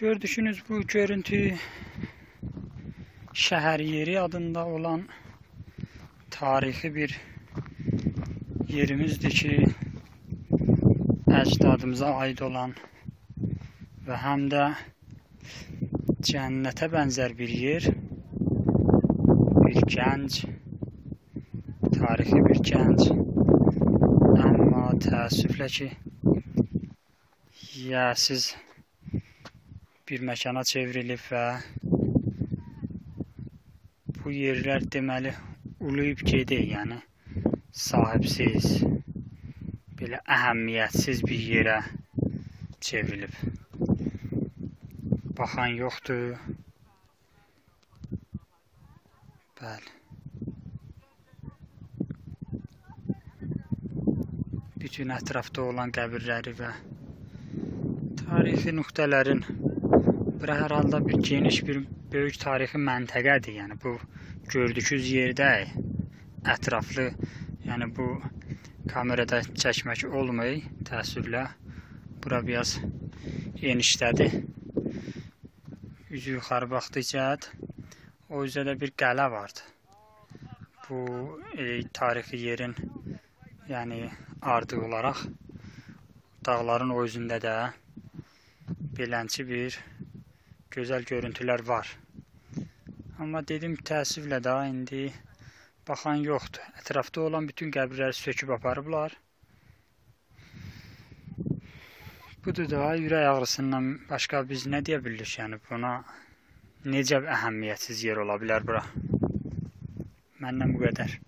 Gördüğünüz bu görüntü şehir yeri adında olan tarihi bir yerimizdir ki əcdadımıza aid olan ve hem de cennete benzer bir yer. Bir genç, tarihi bir genç. Ama təəssüflə ki, yəsiz bir məkana çevrilib və bu yerlər deməli uluyub gedir, yəni sahibsiz, belə əhəmiyyətsiz bir yerə çevrilib. Baxan yoxdur. Bəli. Bütün ətrafda olan qəbirləri və tarixi nöqtələrin bura hər halda bir geniş bir böyük tarixi məntəqədir. Yəni bu gördüyünüz yerdə ətraflı, yəni bu kamerada çəkmək olmay, təəssüflə. Bura biraz enişdədir. Üzü yuxarı baxdıqca o üzrə də bir qələ vardı. Bu e, tarixi yerin yəni ardı olaraq dağların o üzündə də belənçi bir gözəl görüntülər var. Amma dedim təəssüflə də indi baxan yoxdur. Ətrafda olan bütün qəbirləri söküb aparıblar. Budur da ürək ağrısından başqa biz nə deyə bilirik? Yəni buna necə əhəmiyyətsiz yer ola bilər bura? Məndən bu qədər.